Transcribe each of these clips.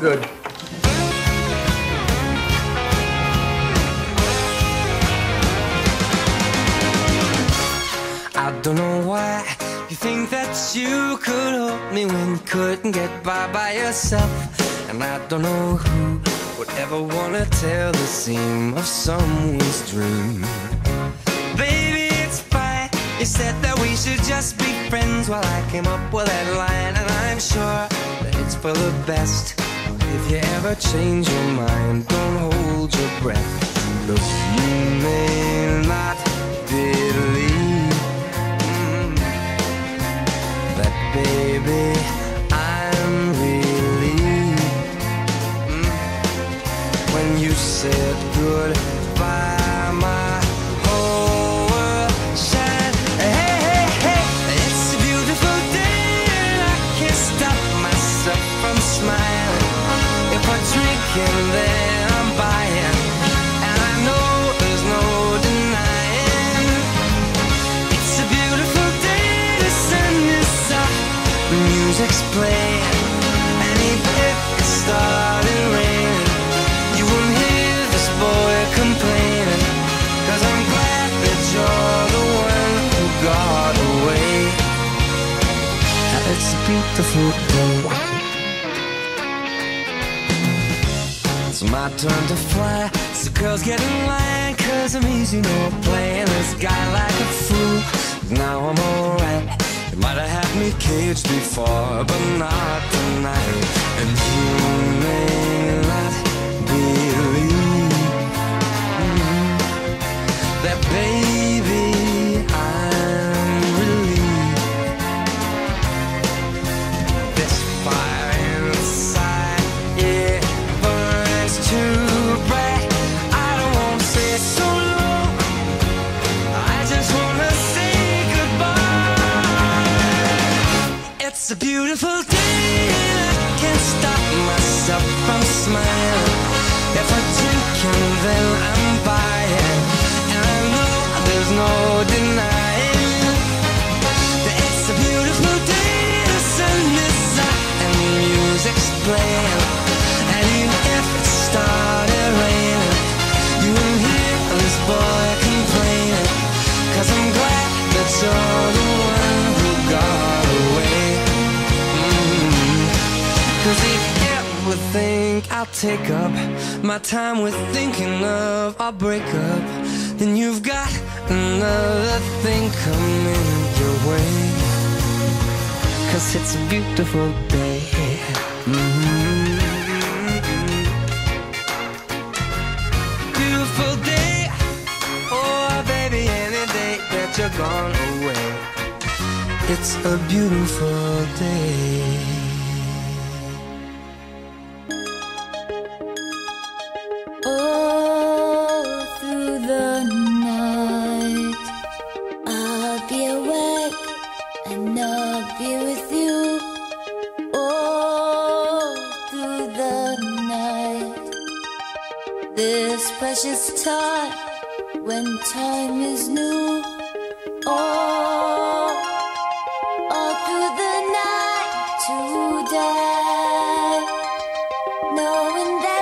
good. I don't know why you think that you could help me when you couldn't get by by yourself. And I don't know who would ever wanna tell the seam of someone's dream. Baby, it's fine. You said that we should just be friends while I came up with that line, and I'm sure that it's for the best. If you ever change your mind, don't hold your breath. Look, you may not believe mm, that, baby, I'm relieved mm, when you said goodbye. Day. It's my turn to fly. So girls get in line, cause I'm easy, no playing this guy like a fool. Now I'm alright. You might have had me caged before, but not tonight. And you you're the one who got away. Mm. Cause if you think I'll take up my time with thinking of our breakup, then you've got another thing coming your way. Cause it's a beautiful day. It's a beautiful day. All through the night, I'll be awake and I'll be with you. All through the night, this precious time when time is new. All Knowing that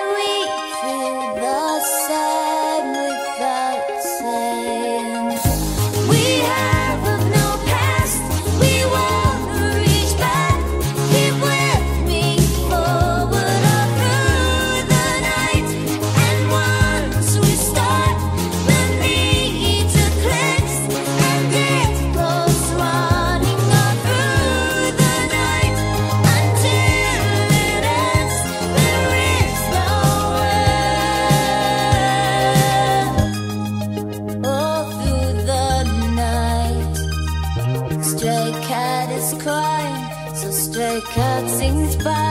what sings by.